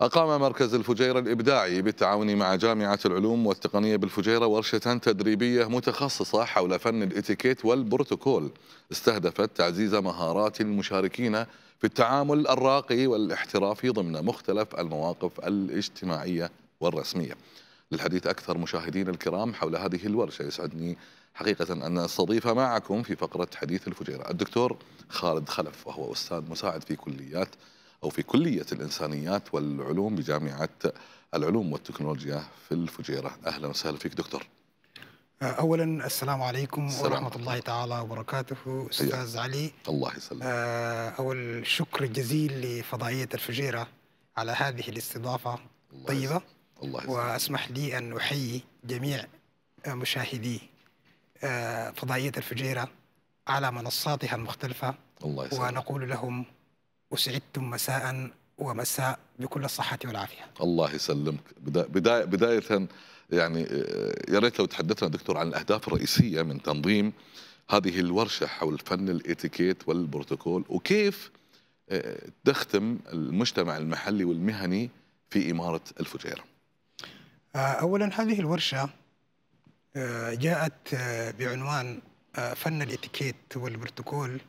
أقام مركز الفجيرة الإبداعي بالتعاون مع جامعة العلوم والتقنية بالفجيرة ورشة تدريبية متخصصة حول فن الإتيكيت والبروتوكول. استهدفت تعزيز مهارات المشاركين في التعامل الراقي والاحترافي ضمن مختلف المواقف الاجتماعية والرسمية. للحديث أكثر مشاهدين الكرام حول هذه الورشة. يسعدني حقيقة أن أستضيف معكم في فقرة حديث الفجيرة. الدكتور خالد خلف وهو أستاذ مساعد في كليات أو في كلية الإنسانيات والعلوم بجامعة العلوم والتكنولوجيا في الفجيرة. أهلا وسهلا فيك دكتور. اولا السلام عليكم السلام. ورحمة عليكم. الله تعالى وبركاته أستاذ علي. الله يسلمك. آه، أول شكر جزيل لفضائية الفجيرة على هذه الاستضافة الله طيبه يسلمك. الله يسلمك. وأسمح لي أن أحيي جميع مشاهدي آه، فضائية الفجيرة على منصاتها المختلفة الله يسلمك. ونقول لهم اسعدتم مساء ومساء بكل الصحة والعافية. الله يسلمك. بدا- بداية بداية يعني آه، يا ريت لو تحدثنا دكتور عن الأهداف الرئيسية من تنظيم هذه الورشة حول فن الإتيكيت والبروتوكول وكيف آه، تخدم المجتمع المحلي والمهني في إمارة الفجيرة. آه، اولا هذه الورشة آه، جاءت بعنوان فن الإتيكيت والبروتوكول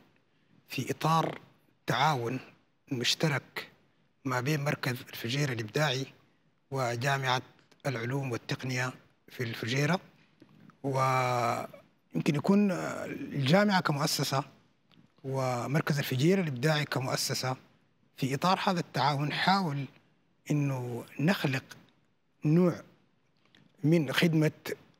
في إطار تعاون مشترك ما بين مركز الفجيرة الإبداعي وجامعة العلوم والتقنية في الفجيرة ويمكن يكون الجامعة كمؤسسة ومركز الفجيرة الإبداعي كمؤسسة في إطار هذا التعاون حاول إنه نخلق نوع من خدمة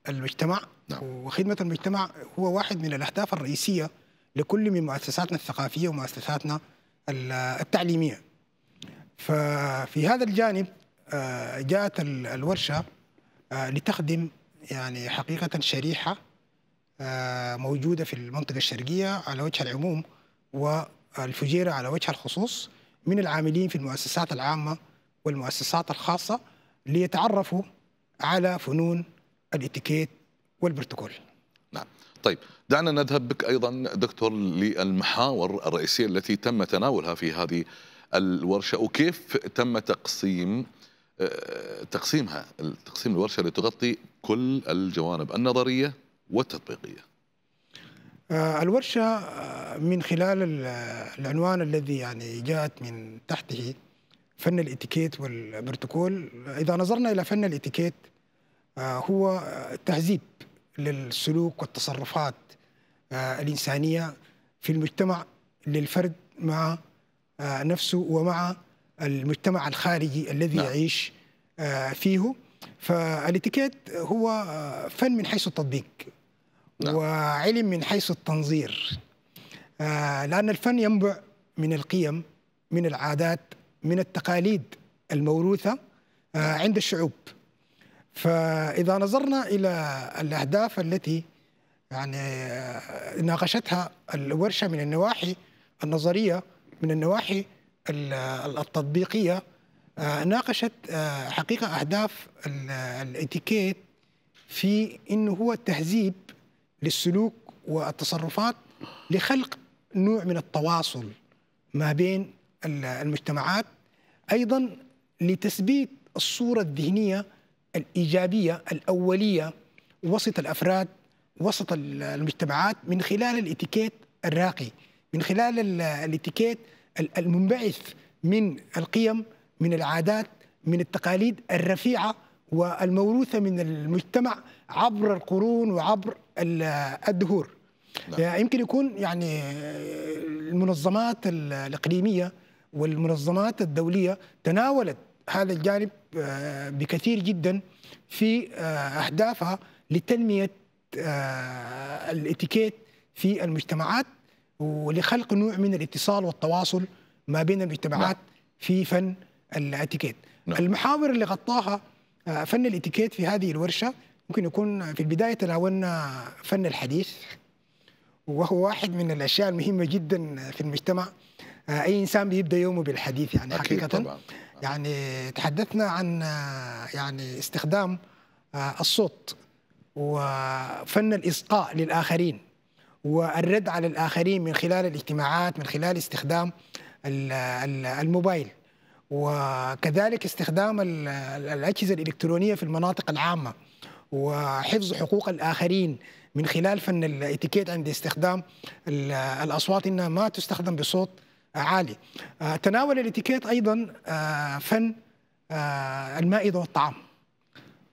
المجتمع نعم. وخدمة المجتمع هو واحد من الأهداف الرئيسية لكل من مؤسساتنا الثقافية ومؤسساتنا ال- التعليمية. ففي هذا الجانب آه، جاءت ال- الورشة آه، لتخدم يعني حقيقة شريحة آه، موجودة في المنطقة الشرقية على وجه العموم والفجيرة على وجه الخصوص من العاملين في المؤسسات العامة والمؤسسات الخاصة ليتعرفوا على فنون الإتيكيت والبروتوكول. طيب دعنا نذهب بك أيضا دكتور للمحاور الرئيسية التي تم تناولها في هذه الورشة وكيف تم تقسيم آه، تقسيمها تقسيم الورشة لتغطي كل الجوانب النظرية والتطبيقية؟ آه، الورشة آه، من خلال ال- العنوان الذي يعني جاءت من تحته فن الإتيكيت والبروتوكول. إذا نظرنا إلى فن الإتيكيت هو تهذيب. للسلوك والتصرفات آه، الإنسانية في المجتمع للفرد مع آه، نفسه ومع المجتمع الخارجي الذي نعم. يعيش آه، فيه فالاتيكيت هو فن من حيث التطبيق نعم. وعلم من حيث التنظير لأن الفن ينبع من القيم من العادات من التقاليد الموروثة عند الشعوب فإذا نظرنا إلى الأهداف التي يعني آه، ناقشتها الورشة من النواحي النظرية من النواحي آه، ناقشت آه، حقيقة أهداف ال- الإتيكيت في انه هو التهذيب للسلوك والتصرفات لخلق نوع من التواصل ما بين ال- المجتمعات أيضا لتثبيت الصورة الذهنية الإيجابية الأولية وسط الأفراد وسط ال- المجتمعات من خلال الإتيكيت الراقي من خلال ال- الإتيكيت ال- المنبعث من القيم من العادات من التقاليد الرفيعة والموروثة من المجتمع عبر القرون وعبر ال- الدهور نعم. يعني يمكن يكون يعني المنظمات ال- الإقليمية والمنظمات الدولية تناولت هذا الجانب آه، بكثير جدا في آه، أهدافها لتنمية آه، الإتيكيت في المجتمعات ولخلق نوع من الاتصال والتواصل ما بين المجتمعات في فن الإتيكيت. نعم. المحاور اللي غطاها آه، فن الإتيكيت في هذه الورشة ممكن يكون في البداية تناولنا فن الحديث وهو واحد من الأشياء المهمة جدا في المجتمع. آه، أي إنسان بيبدأ يومه بالحديث يعني حقيقة. طبعا. يعني تحدثنا عن يعني استخدام آه، الصوت وفن الإصغاء للآخرين والرد على الآخرين من خلال الاجتماعات من خلال استخدام ال- ال- الموبايل وكذلك استخدام الأجهزة الإلكترونية في المناطق العامة وحفظ حقوق الآخرين من خلال فن الإتيكيت عند استخدام الأصوات إنها ما تستخدم بصوت عالي. آه، تناول الاتيكيت أيضا آه، فن آه، المائدة والطعام.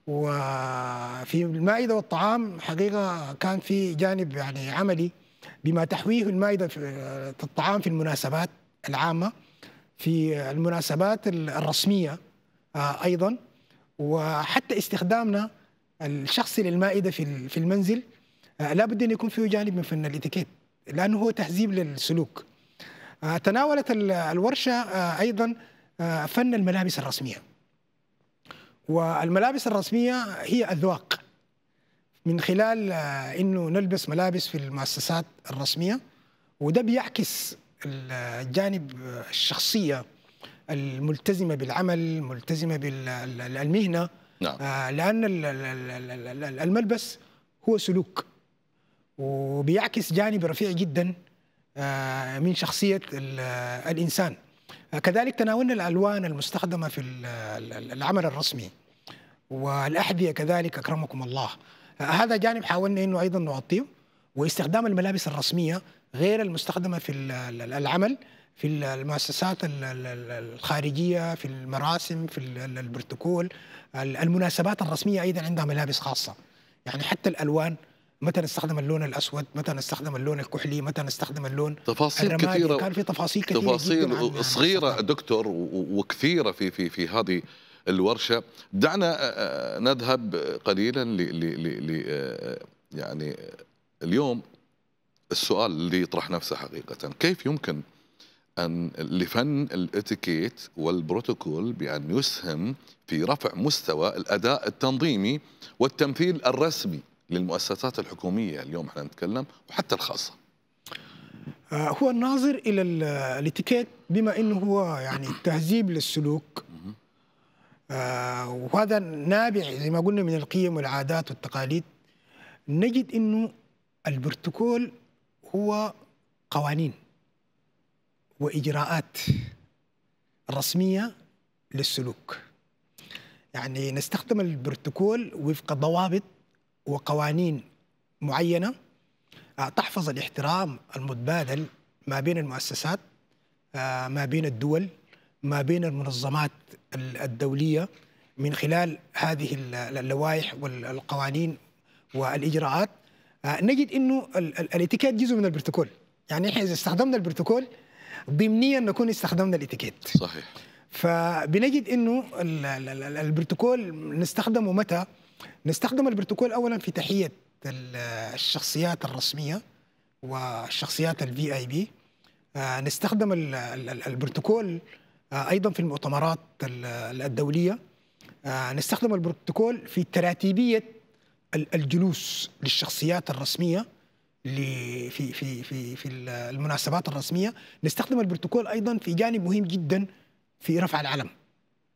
وفي المائدة والطعام حقيقة كان في جانب يعني عملي بما تحويه المائدة في الطعام في المناسبات العامة في المناسبات الرسمية أيضا. وحتى استخدامنا الشخصي للمائدة في المنزل لابد أن يكون فيه جانب من فن الاتيكيت لأنه هو تهذيب للسلوك. تناولت الورشة أيضا فن الملابس الرسمية. والملابس الرسمية هي أذواق. من خلال آه، إنه نلبس ملابس في المؤسسات الرسمية وده بيعكس الجانب الشخصية الملتزمة بالعمل الملتزمه بالمهنه نعم. آه، لأن الملبس هو سلوك. وبيعكس جانب رفيع جدا آه، من شخصية الإنسان. كذلك تناولنا الألوان المستخدمة في العمل الرسمي. والأحذية كذلك أكرمكم الله. هذا جانب حاولنا إنه أيضا نغطيه. واستخدام الملابس الرسمية غير المستخدمة في العمل في المؤسسات الخارجية في المراسم في البروتوكول. المناسبات الرسمية أيضا عندها ملابس خاصة. يعني حتى الألوان متى نستخدم اللون الأسود؟ متى نستخدم اللون الكحلي؟ متى نستخدم اللون تفاصيل كثيرة. كان في تفاصيل كثيرة تفاصيل صغيرة دكتور وكثيرة في في في هذه الورشة. دعنا آه، آه، نذهب قليلا ل آه، يعني اليوم السؤال اللي يطرح نفسه حقيقة. كيف يمكن أن لفن الإتيكيت والبروتوكول بأن يسهم في رفع مستوى الأداء التنظيمي والتمثيل الرسمي؟ للمؤسسات الحكومية اليوم إحنا نتكلم وحتى الخاصة. هو الناظر إلى الاتيكيت بما أنه هو يعني تهذيب للسلوك. آه وهذا نابع زي ما قلنا من القيم والعادات والتقاليد. نجد إنه البروتوكول هو قوانين وإجراءات رسمية للسلوك. يعني نستخدم البروتوكول وفق ضوابط وقوانين معينة آه، تحفظ الاحترام المتبادل ما بين المؤسسات آه، ما بين الدول ما بين المنظمات الدولية من خلال هذه اللوائح والقوانين والإجراءات. آه، نجد إنه الإتيكيت جزء من البروتوكول. يعني إحنا إذا استخدمنا البروتوكول ضمنيا نكون استخدمنا الإتيكيت. صحيح. فبنجد إنه البروتوكول نستخدمه متى؟ نستخدم البروتوكول اولا في تحية الشخصيات الرسمية والشخصيات ال VIP نستخدم البروتوكول آه، أيضا في المؤتمرات الدولية. آه، نستخدم البروتوكول في تراتبية الجلوس للشخصيات الرسمية في في في في المناسبات الرسمية. نستخدم البروتوكول أيضا في جانب مهم جدا في رفع العلم.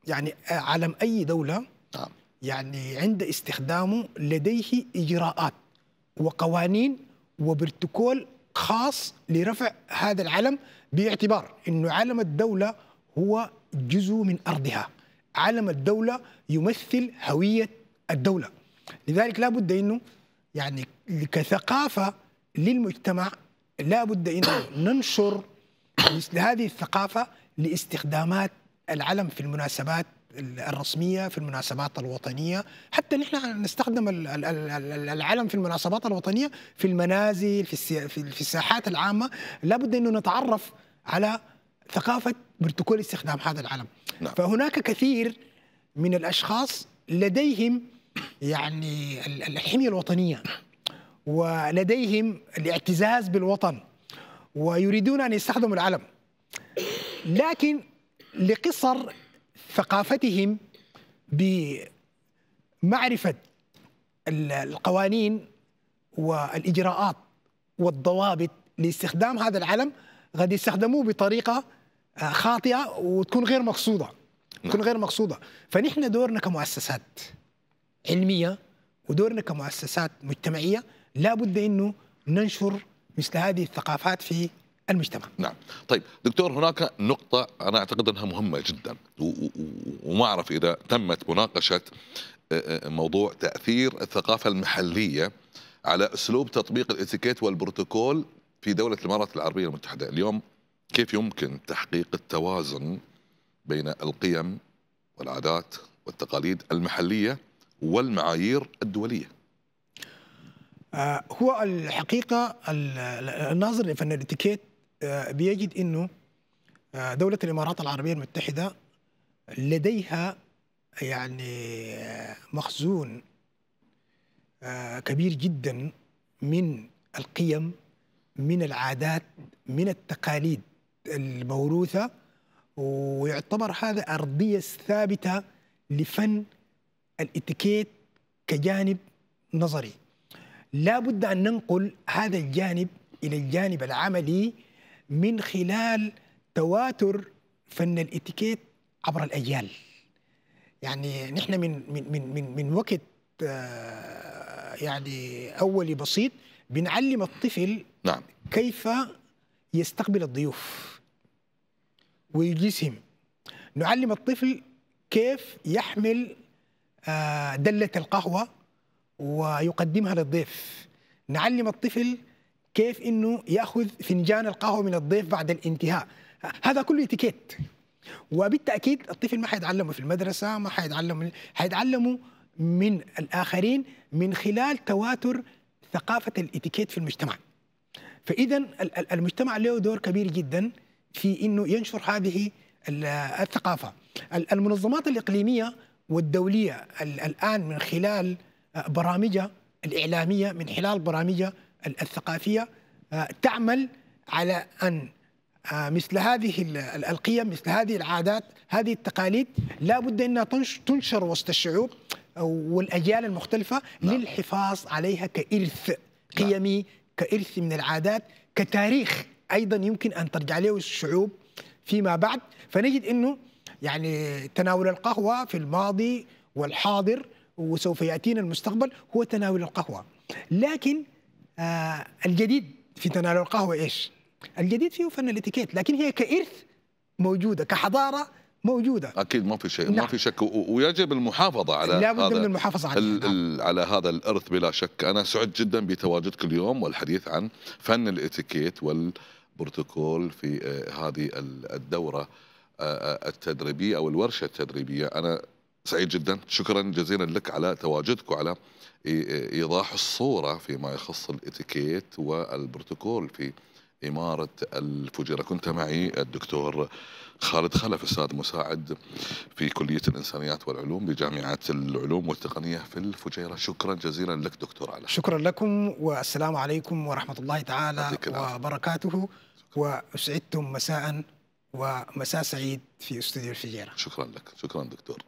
يعني آه، علم أي دولة نعم. يعني عند استخدامه لديه إجراءات وقوانين وبروتوكول خاص لرفع هذا العلم باعتبار إنه علم الدولة هو جزء من أرضها. علم الدولة يمثل هوية الدولة. لذلك لا بد أنه يعني كثقافة للمجتمع لا بد أنه ننشر مثل هذه الثقافة لاستخدامات العلم في المناسبات الرسمية في المناسبات الوطنية حتى نحن نستخدم العلم في المناسبات الوطنية في المنازل في الساحات العامة. لابد أنه نتعرف على ثقافة بروتوكول استخدام هذا العلم. نعم. فهناك كثير من الأشخاص لديهم يعني الحمية الوطنية ولديهم الاعتزاز بالوطن ويريدون أن يستخدموا العلم. لكن لقصر ثقافتهم بمعرفة القوانين والإجراءات والضوابط لاستخدام هذا العلم قد يستخدموه بطريقة خاطئة وتكون غير مقصودة تكون. غير مقصودة فنحن دورنا كمؤسسات علمية ودورنا كمؤسسات مجتمعية لابد إنه ننشر مثل هذه الثقافات في المجتمع. نعم. طيب دكتور هناك نقطة أنا أعتقد أنها مهمة جدا وما أعرف إذا تمت مناقشة آه، آه، موضوع تأثير الثقافة المحلية على أسلوب تطبيق الإتيكيت والبروتوكول في دولة الإمارات العربية المتحدة. اليوم كيف يمكن تحقيق التوازن بين القيم والعادات والتقاليد المحلية والمعايير الدولية؟ آه، هو الحقيقة ال- ال- الناظر لفن الإتيكيت بيجد أنه آه، دولة الإمارات العربية المتحدة لديها يعني آه، مخزون آه، كبير جدا من القيم من العادات من التقاليد الموروثة ويعتبر هذا أرضية ثابتة لفن الإتيكيت كجانب نظري. لا بد أن ننقل هذا الجانب إلى الجانب العملي من خلال تواتر فن الإتيكيت عبر الأجيال. يعني نحن من من من من, من وقت آه، يعني أولي بسيط بنعلم الطفل نعم. كيف يستقبل الضيوف ويجلسهم نعلم الطفل كيف يحمل آه، دلة القهوة ويقدمها للضيف. نعلم الطفل كيف إنه يأخذ فنجان القهوة من الضيف بعد الانتهاء. هذا كله إتيكيت. وبالتأكيد الطفل ما حيتعلمه في المدرسة ما حيتعلمه حيتعلمه من الآخرين من خلال تواتر ثقافة الإتيكيت في المجتمع. فإذا ال- ال- المجتمع له دور كبير جدا في إنه ينشر هذه ال- الثقافة. ال- المنظمات الإقليمية والدولية ال- الآن من خلال برامجها الإعلامية من خلال برامجها الثقافية آه، تعمل على أن آه، مثل هذه ال- ال- القيم مثل هذه العادات هذه التقاليد لا بد أنها تنش- تنشر وسط الشعوب والأجيال المختلفة نعم. للحفاظ عليها كإرث قيمي كإرث من العادات كتاريخ أيضا يمكن أن ترجع له الشعوب فيما بعد. فنجد إنه يعني تناول القهوة في الماضي والحاضر وسوف يأتينا المستقبل هو تناول القهوة. لكن آه الجديد في تناول القهوة إيش؟ الجديد فيه فن الإتيكيت لكن هي كإرث موجودة كحضارة موجودة أكيد ما في شيء ما نعم. في شك ويجب المحافظة على لا بد من المحافظة عليها ال نعم. على هذا الإرث بلا شك أنا سعدت جدا بتواجدك اليوم والحديث عن فن الإتيكيت والبروتوكول في آه، هذه ال- الدورة آه، آه، التدريبية أو الورشة التدريبية أنا سعيد جدا شكرا جزيلا لك على تواجدك وعلى إيضاح الصورة فيما يخص الإتيكيت والبروتوكول في إمارة الفجيرة. كنت معي الدكتور خالد خلف أستاذ مساعد في كلية الإنسانيات والعلوم بجامعة العلوم والتقنية في الفجيرة. شكرا جزيلا لك دكتور على شكرا لكم والسلام عليكم ورحمة الله تعالى. وبركاته. وأسعدتم مساء ومساء سعيد في أستوديو الفجيرة. شكرا لك. شكرا دكتور.